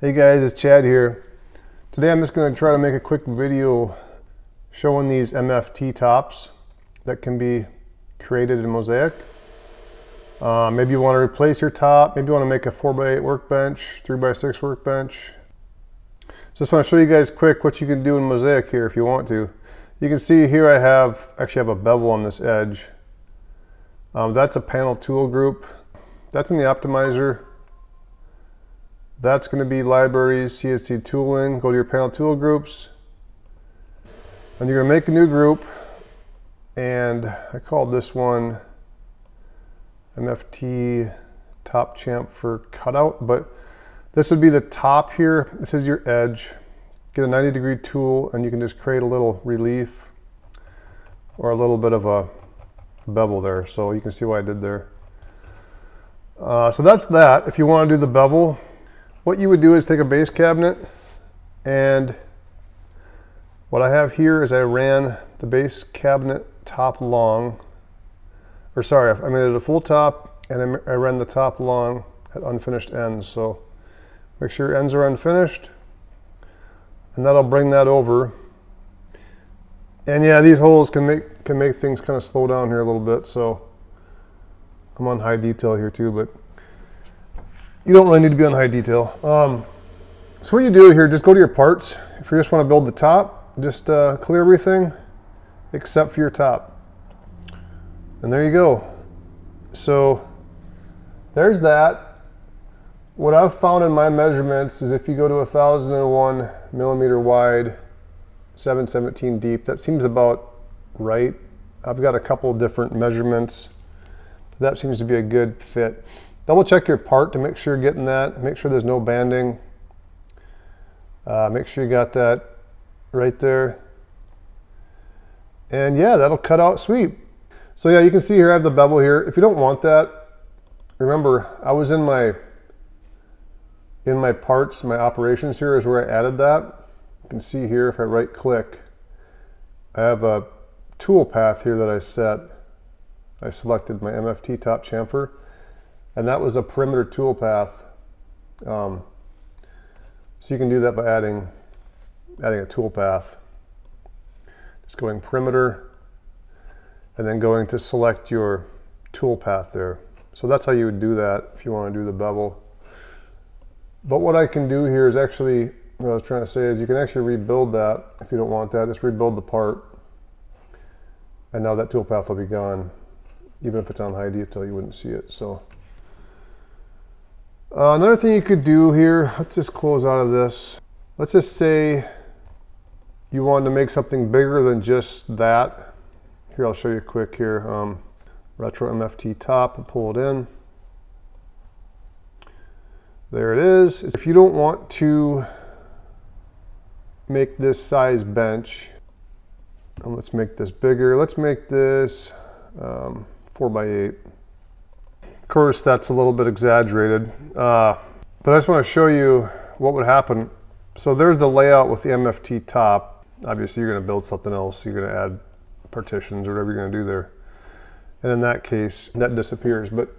Hey guys, it's Chad here. Today I'm just going to try to make a quick video showing these MFT tops that can be created in Mozaik. Uh, maybe you want to replace your top, maybe you want to make a 4x8 workbench, 3x6 workbench. Just want to show you guys quick what you can do in Mozaik here if you want to. You can see here I have, actually have a bevel on this edge. Um, that's a panel tool group. That's in the optimizer. That's going to be libraries, CNC tooling. Go to your panel tool groups. And you're going to make a new group. And I called this one MFT top Chamfer cutout. But this would be the top here. This is your edge. Get a 90 degree tool and you can just create a little relief or a little bit of a bevel there. So you can see what I did there. Uh, so that's that. If you want to do the bevel, what you would do is take a base cabinet and what I have here is I ran the base cabinet top long, or sorry, I made it a full top and I ran the top long at unfinished ends. So make sure your ends are unfinished and that'll bring that over. And yeah, these holes can make can make things kind of slow down here a little bit. So I'm on high detail here too, but you don't really need to be on high detail. Um, so what you do here, just go to your parts. If you just want to build the top, just uh, clear everything except for your top. And there you go. So there's that. What I've found in my measurements is if you go to 1001 millimeter wide, 717 deep, that seems about right. I've got a couple different measurements. That seems to be a good fit. Double check your part to make sure you're getting that. Make sure there's no banding. Uh, make sure you got that right there. And yeah, that'll cut out sweep. So yeah, you can see here I have the bevel here. If you don't want that, remember I was in my in my parts, my operations here is where I added that. You can see here if I right click, I have a tool path here that I set. I selected my MFT top chamfer and that was a perimeter tool path. Um, so you can do that by adding, adding a tool path. Just going perimeter and then going to select your tool path there. So that's how you would do that if you want to do the bevel. But what I can do here is actually, what I was trying to say is you can actually rebuild that if you don't want that. Just rebuild the part. And now that toolpath will be gone. Even if it's on high detail, you wouldn't see it. So uh, another thing you could do here, let's just close out of this. Let's just say you wanted to make something bigger than just that. Here, I'll show you quick here. Um, retro MFT top pull it in. There it is. If you don't want to make this size bench, um, let's make this bigger. Let's make this um, 4 by 8 Of course, that's a little bit exaggerated, uh, but I just want to show you what would happen. So there's the layout with the MFT top. Obviously, you're going to build something else. You're going to add partitions or whatever you're going to do there. And in that case, that disappears. But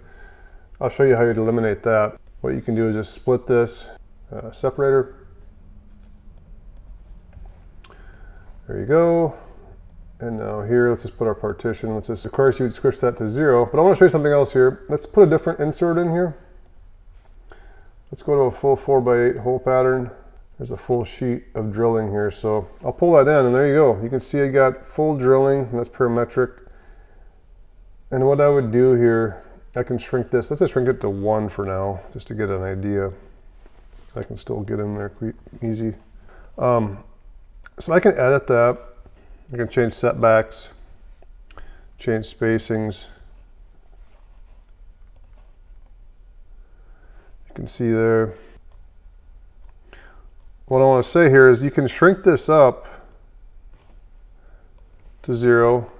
I'll show you how you'd eliminate that. What you can do is just split this uh, separator. There you go. And now here, let's just put our partition. Let's just, of course, you would switch that to zero. But I want to show you something else here. Let's put a different insert in here. Let's go to a full 4 by 8 hole pattern. There's a full sheet of drilling here. So I'll pull that in, and there you go. You can see I got full drilling, and that's parametric. And what I would do here I can shrink this. Let's just shrink it to one for now, just to get an idea. I can still get in there easy. Um, so I can edit that. I can change setbacks, change spacings. You can see there. What I want to say here is you can shrink this up to zero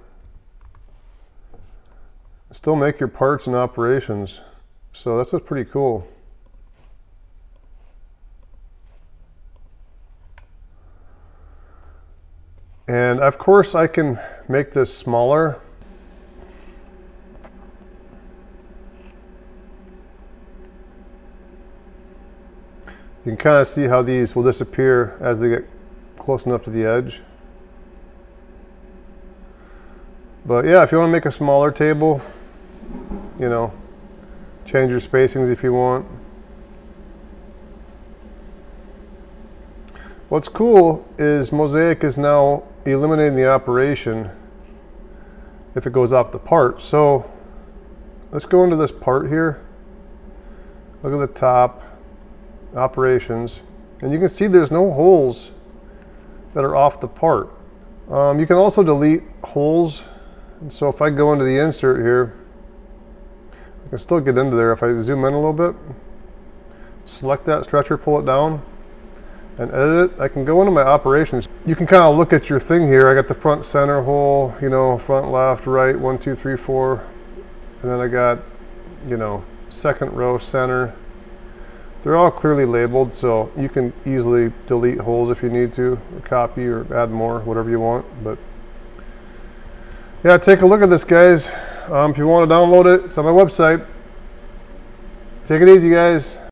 still make your parts and operations. So that's what's pretty cool. And of course I can make this smaller. You can kind of see how these will disappear as they get close enough to the edge. But yeah, if you want to make a smaller table, you know, change your spacings if you want. What's cool is Mozaik is now eliminating the operation if it goes off the part. So let's go into this part here. Look at the top, operations, and you can see there's no holes that are off the part. Um, you can also delete holes. And so if I go into the insert here, I can still get into there. If I zoom in a little bit, select that stretcher, pull it down, and edit it, I can go into my operations. You can kind of look at your thing here. I got the front center hole, you know, front, left, right, one, two, three, four. And then I got, you know, second row, center. They're all clearly labeled, so you can easily delete holes if you need to, or copy or add more, whatever you want. But yeah, take a look at this, guys. Um, if you want to download it, it's on my website. Take it easy, guys.